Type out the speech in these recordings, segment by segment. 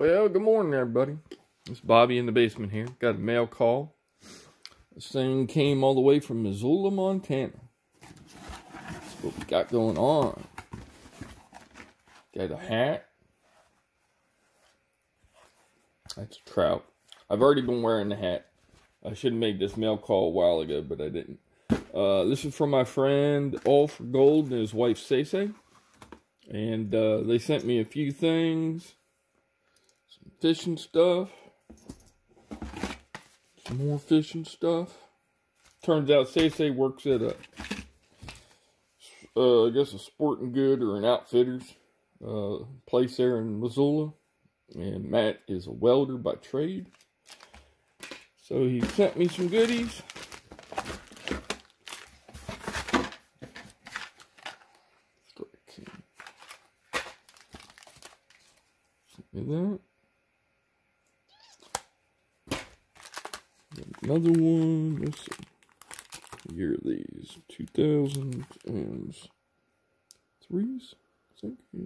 Well, good morning, everybody. It's Bobby in the basement here. Got a mail call. This thing came all the way from Missoula, Montana. That's what we got going on. Got a hat. That's a trout. I've already been wearing the hat. I should have made this mail call a while ago, but I didn't. Uh, this is from my friend All for Gold and his wife Sey And uh, they sent me a few things fishing stuff. Some more fishing stuff. Turns out Sey works at a, uh, I guess a sporting good or an outfitters uh, place there in Missoula. And Matt is a welder by trade. So he sent me some goodies. Sent me that. Another one. Let's see. Year of these. 2003s, I think. Yeah.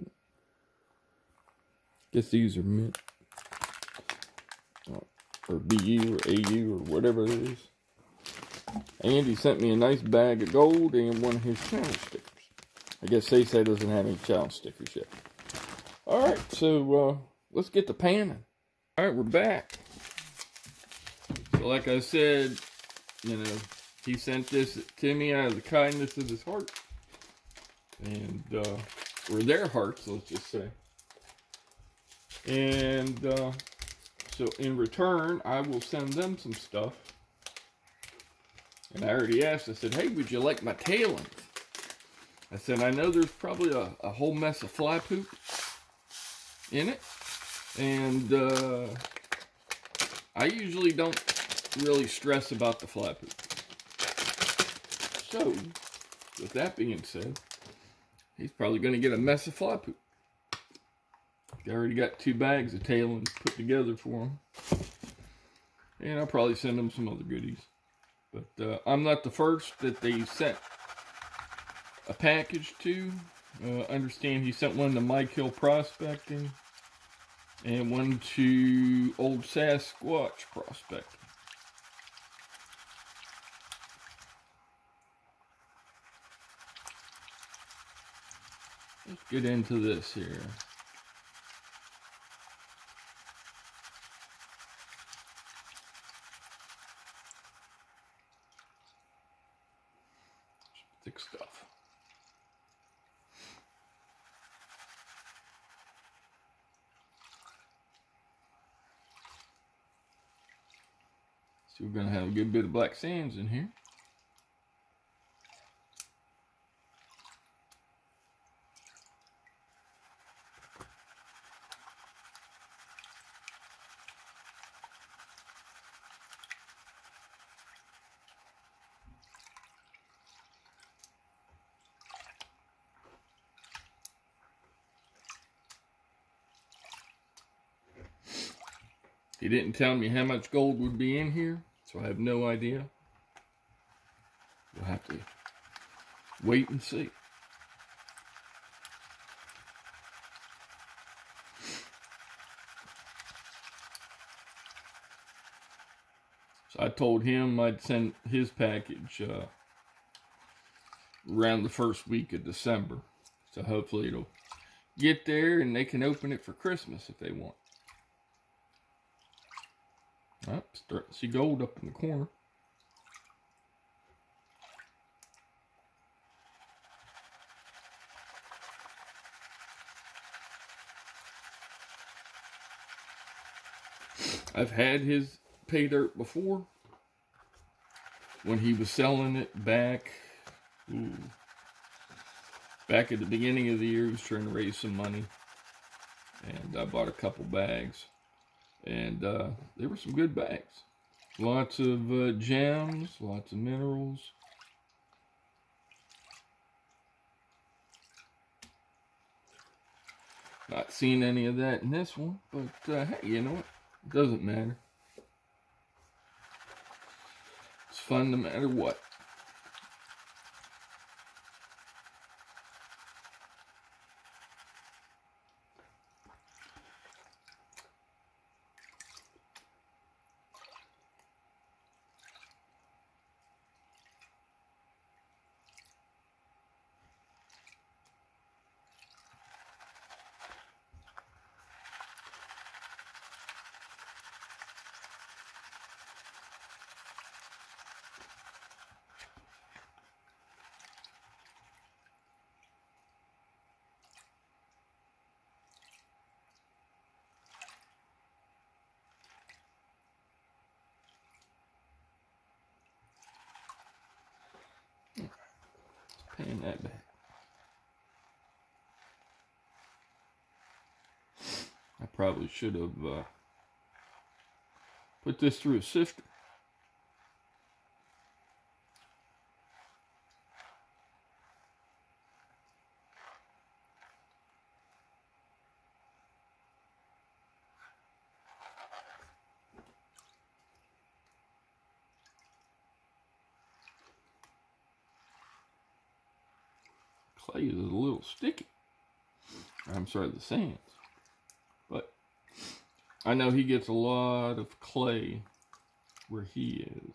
Guess these are mint. Or BU or AU or whatever it is. Andy sent me a nice bag of gold and one of his channel stickers. I guess Say Say doesn't have any channel stickers yet. Alright, so uh, let's get to panning. Alright, we're back. Like I said, you know, he sent this to me out of the kindness of his heart. And, uh, or their hearts, let's just say. And, uh, so in return, I will send them some stuff. And I already asked, I said, hey, would you like my tailings? I said, I know there's probably a, a whole mess of fly poop in it. And, uh, I usually don't really stress about the poop. So, with that being said, he's probably going to get a mess of fly poop. I already got two bags of tailings put together for him. And I'll probably send him some other goodies. But uh, I'm not the first that they sent a package to. Uh, understand he sent one to Mike Hill Prospecting and one to Old Sasquatch Prospecting. Let's get into this here. Thick stuff. So we're to have a good bit of black sands in here. He didn't tell me how much gold would be in here, so I have no idea. We'll have to wait and see. So I told him I'd send his package uh, around the first week of December. So hopefully it'll get there and they can open it for Christmas if they want. Oh, to see gold up in the corner. I've had his pay dirt before. When he was selling it back ooh, back at the beginning of the year he was trying to raise some money. And I bought a couple bags and uh, they were some good bags. Lots of uh, gems, lots of minerals. Not seeing any of that in this one, but uh, hey, you know what? It doesn't matter. It's fun no matter what. In that bag. I probably should have uh, put this through a sifter. clay is a little sticky. I'm sorry, the sands. But I know he gets a lot of clay where he is.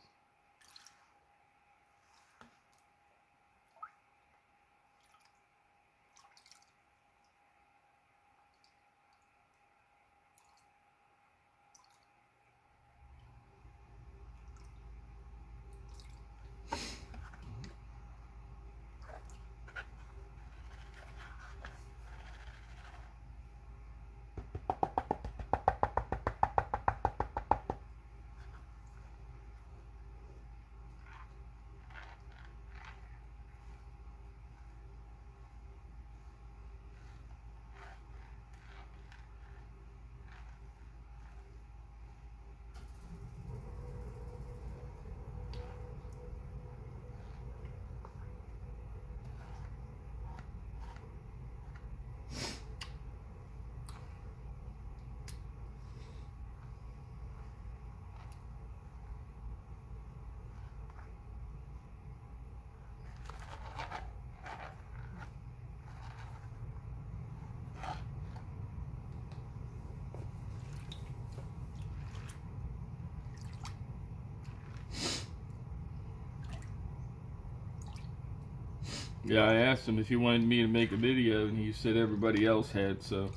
Yeah, I asked him if he wanted me to make a video, and he said everybody else had, so...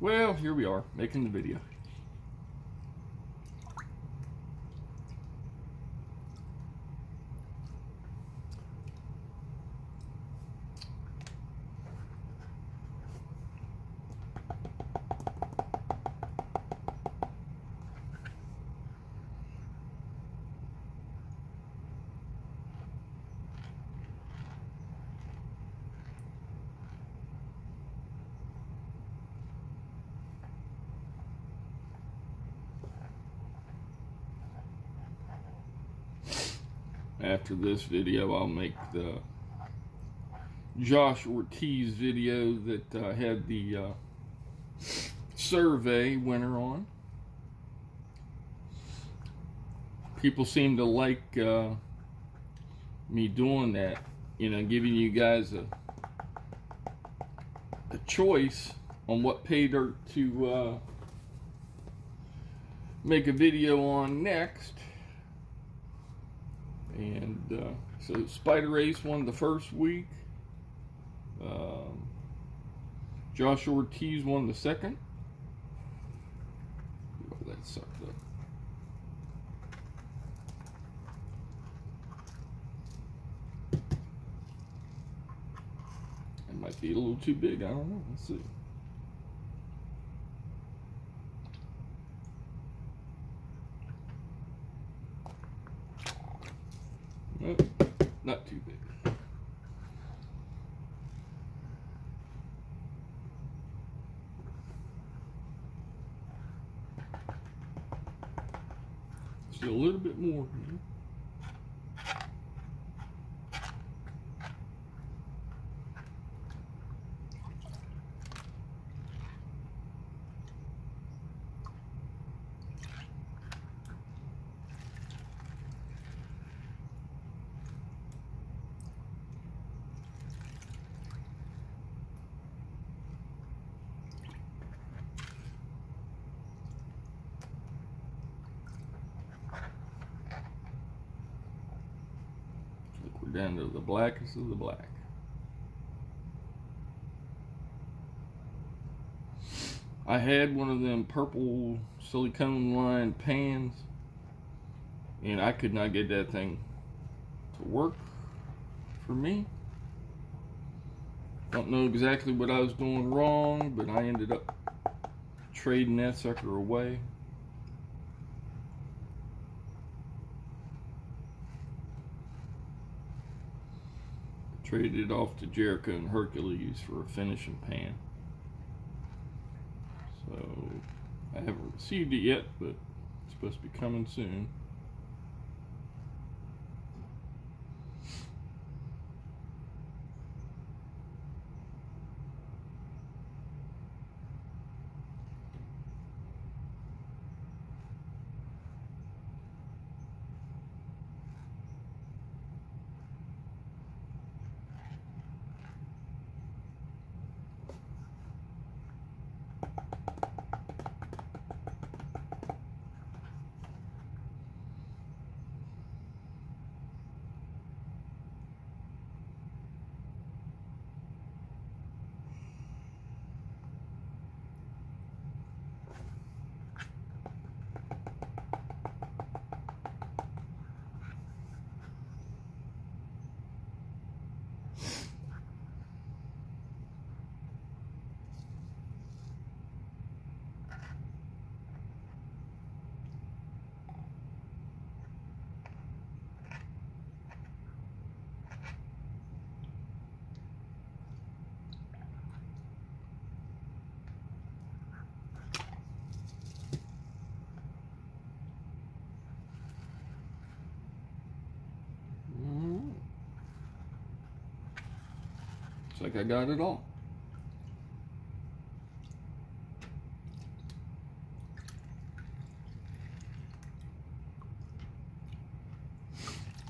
Well, here we are, making the video. After this video I'll make the Josh Ortiz video that uh, had the uh, survey winner on. People seem to like uh, me doing that, you know, giving you guys a, a choice on what pay dirt to uh, make a video on next. And uh, so Spider Ace won the first week. Um, Josh Ortiz won the second. Oh, that sucked up. It might be a little too big. I don't know. Let's see. Nope, not too big. Still a little bit more. We're down to the blackest of the black. I had one of them purple silicone lined pans and I could not get that thing to work for me. Don't know exactly what I was doing wrong, but I ended up trading that sucker away. Traded it off to Jericho and Hercules for a finishing pan. So I haven't received it yet, but it's supposed to be coming soon. Like I got it all.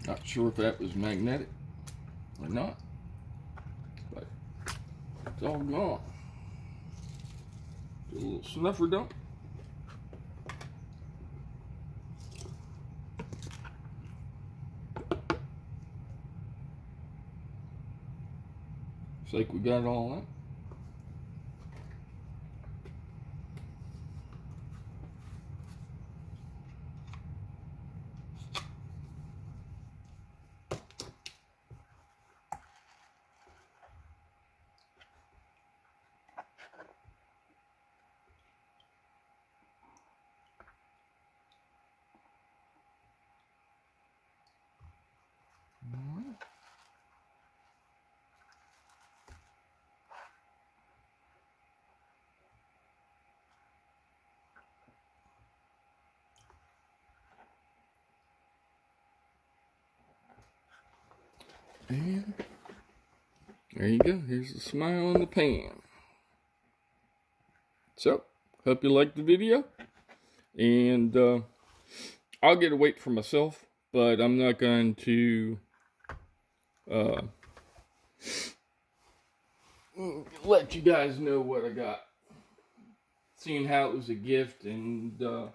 Not sure if that was magnetic or not, but it's all gone. A little snuffer dump. Like we got it all up. And there you go. Here's the smile in the pan. So, hope you liked the video. And uh, I'll get a weight for myself, but I'm not going to uh, let you guys know what I got. Seeing how it was a gift and, uh,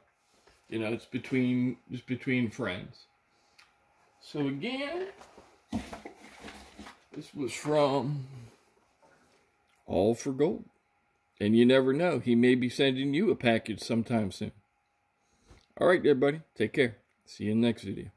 you know, it's between, it's between friends. So again, this was from All for Gold. And you never know. He may be sending you a package sometime soon. All right, everybody. Take care. See you in the next video.